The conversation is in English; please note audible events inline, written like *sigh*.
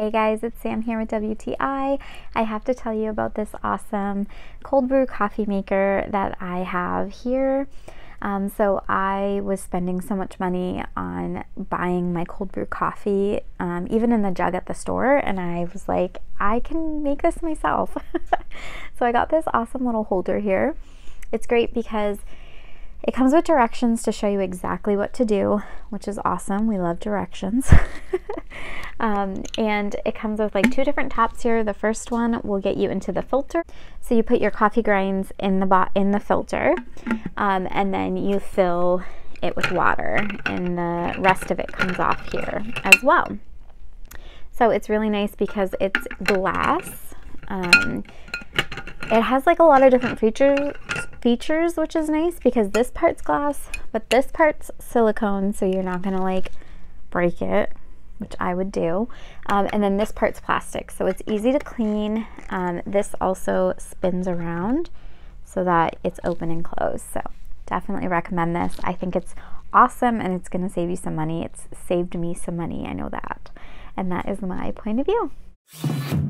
Hey guys, it's Sam here with WTI. I have to tell you about this awesome cold brew coffee maker that I have here. Um, so I was spending so much money on buying my cold brew coffee, um, even in the jug at the store, and I was like, I can make this myself. *laughs* so I got this awesome little holder here. It's great because it comes with directions to show you exactly what to do, which is awesome. We love directions. *laughs* um, and it comes with like two different tops here. The first one will get you into the filter. So you put your coffee grinds in the bot in the filter, um, and then you fill it with water, and the rest of it comes off here as well. So it's really nice because it's glass. Um, it has like a lot of different features features, which is nice because this part's glass, but this part's silicone, so you're not gonna like break it, which I would do. Um, and then this part's plastic, so it's easy to clean. Um, this also spins around so that it's open and closed. So definitely recommend this. I think it's awesome and it's gonna save you some money. It's saved me some money, I know that. And that is my point of view.